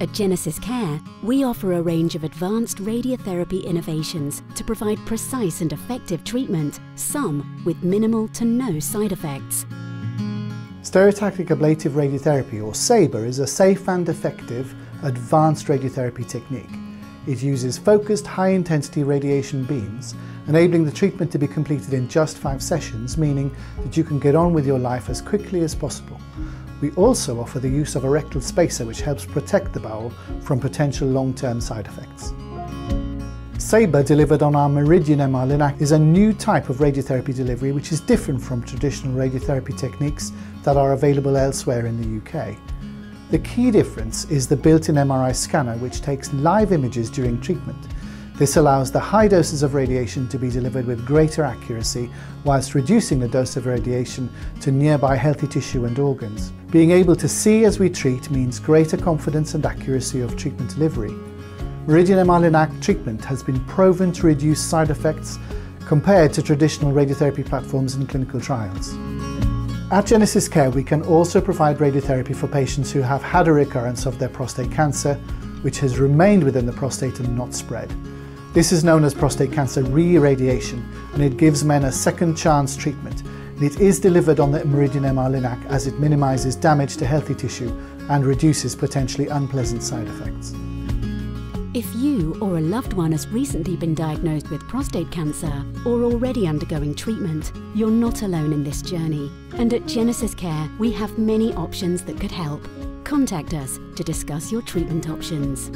At GenesisCare, we offer a range of advanced radiotherapy innovations to provide precise and effective treatment, some with minimal to no side effects. Stereotactic ablative radiotherapy, or SABR, is a safe and effective advanced radiotherapy technique. It uses focused high-intensity radiation beams, enabling the treatment to be completed in just five sessions, meaning that you can get on with your life as quickly as possible. We also offer the use of a rectal spacer which helps protect the bowel from potential long-term side effects. SABR delivered on our MRIdian MR Linac is a new type of radiotherapy delivery which is different from traditional radiotherapy techniques that are available elsewhere in the UK. The key difference is the built-in MRI scanner which takes live images during treatment. This allows the high doses of radiation to be delivered with greater accuracy whilst reducing the dose of radiation to nearby healthy tissue and organs. Being able to see as we treat means greater confidence and accuracy of treatment delivery. MRIdian MR Linac treatment has been proven to reduce side effects compared to traditional radiotherapy platforms in clinical trials. At GenesisCare, we can also provide radiotherapy for patients who have had a recurrence of their prostate cancer, which has remained within the prostate and not spread. This is known as prostate cancer re-irradiation, and it gives men a second chance treatment. It is delivered on the MRIdian MR Linac as it minimises damage to healthy tissue and reduces potentially unpleasant side effects. If you or a loved one has recently been diagnosed with prostate cancer or already undergoing treatment, you're not alone in this journey. And at GenesisCare, we have many options that could help. Contact us to discuss your treatment options.